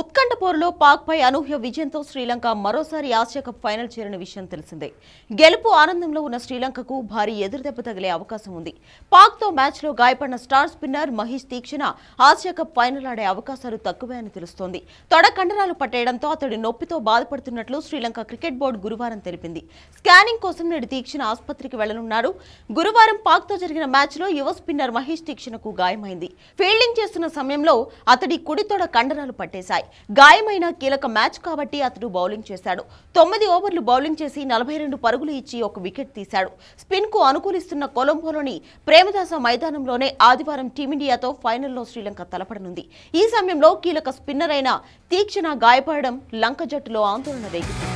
ఉత్కంఠ పోరులో అనూహ్య విజయంతో శ్రీలంక మరోసారి ఆసియా కప్ ఫైనల్ చేరిన విషయం తెలిసిందే. గెలుపు ఆనందంలో ఉన్న శ్రీలంకకు భారీ ఎదురుదెబ్బ తగిలే అవకాశం ఉంది. పాక్తో మ్యాచ్లో గాయపడిన star spinner Maheesh Theekshana Asia cup final ఆడే అవకాశాలు తక్కువే అని తెలుస్తోంది. తొడ కండరాలు పట్టేయడంతో అతడి నొప్పితో బాధపడుతున్నట్లు శ్రీలంక క్రికెట్ బోర్డు గురువారం తెలిపింది. స్కానింగ్ కోసం నేడు తీక్షణ ఆసుపత్రికి వెళ్ళనున్నారు. గురువారం పాక్తో జరిగిన మ్యాచ్లో యువ స్పిన్నర్ మహేష్ తీక్షణకు గాయమైంది. ఫీల్డింగ్ చేస్తున్న సమయంలో అతడి కుడి తొడ కండరాలు పట్టేశాయి. గాయమైన కీలక మ్యాచ్ కాబట్టి అతడు బౌలింగ్ చేశాడు. తొమ్మిది ఓవర్లు బౌలింగ్ చేసి నలభై రెండు పరుగులు ఇచ్చి ఒక వికెట్ తీశాడు. స్పిన్కు అనుకూలిస్తున్న కొలంబోలోని ప్రేమదాస మైదానంలోనే ఆదివారం టీమిండియాతో ఫైనల్లో శ్రీలంక తలపడనుంది. ఈ సమయంలో కీలక స్పిన్నర్ అయిన తీక్షణ గాయపడడం లంక జట్టులో ఆందోళన రేగిస్తుంది